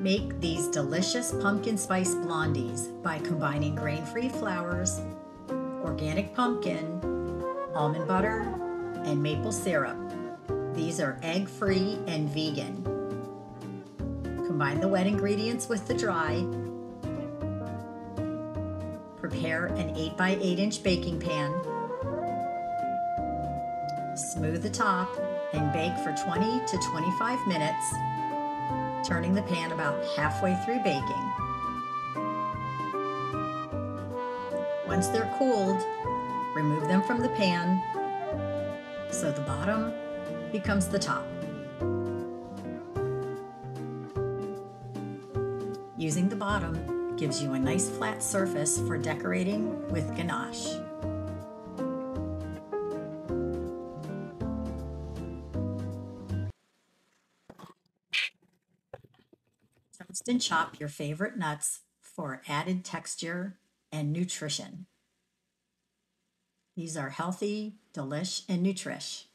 Make these delicious pumpkin spice blondies by combining grain free flours, organic pumpkin, almond butter, and maple syrup. These are egg free and vegan. Combine the wet ingredients with the dry. Prepare an 8 by 8 inch baking pan. Smooth the top and bake for 20 to 25 minutes turning the pan about halfway through baking. Once they're cooled, remove them from the pan so the bottom becomes the top. Using the bottom gives you a nice flat surface for decorating with ganache. Toast and chop your favorite nuts for added texture and nutrition. These are healthy, delish, and nutrish.